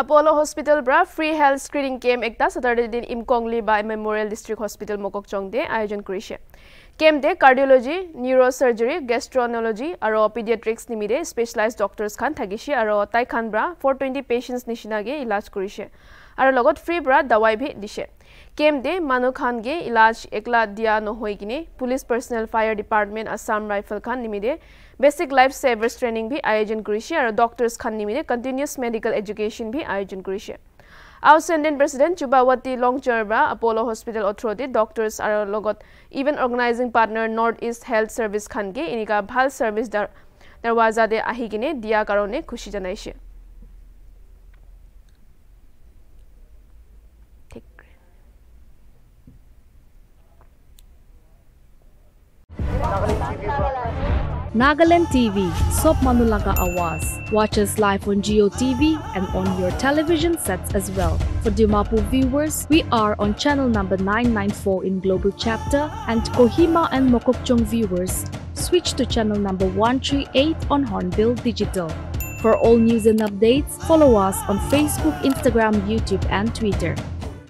Apollo Hospital bra. Free health screening camp ekta. Saturday din Imkongli by Memorial District Hospital Mokokchong de আয়োজন কৰিছে camp কাৰ্ডিঅলজি neurosurgery গেষ্ট্ৰনলজি আৰু পিডিয়াট্ৰিক্স নিমিৰে specialise doctors খান থাকিছে আৰু তাই খান ব্ৰা ফ'ৰ টুৱেণ্টি পেচেণ্টছ নিচিনাকৈ ইলাজ কৰিছে আৰু লগত ফ্ৰী ব্ৰা দাৱাই ভি দিছে কেম্প দে মানুহ খানগে ইলাজ একলা দিয়া নহয় কিনে police personnel fire department Assam rifle খান নিমিৰে বেচিক লাইফ ছেভাৰ্ছ ট্ৰেইনিং ভি আয়োজন কৰিছে আৰু ডক্টৰ্ছ খান নিমিৰে কণ্টিনিউছ মেডিকেল এডুকেশ্যন ভি আয়োজন কৰিছে। Outstanding president Subawati Longcharba Apollo' hospital authority doctors আৰু লগত event organizing partner north east health service খানকে এনেকুৱা ভাল ছাৰ্ভিচ দৰৱাজাদে আহি কিনে দিয়াৰ কাৰণে খুচি জনাইছে। Nagaland TV, Sop Manulaga Awas. Watch us live on Geo TV and on your television sets as well. For Dimapu viewers, we are on channel number 994 in Global Chapter and Kohima and Mokokchung viewers, switch to channel number 138 on Hornbill Digital. For all news and updates, follow us on Facebook, Instagram, YouTube, and Twitter.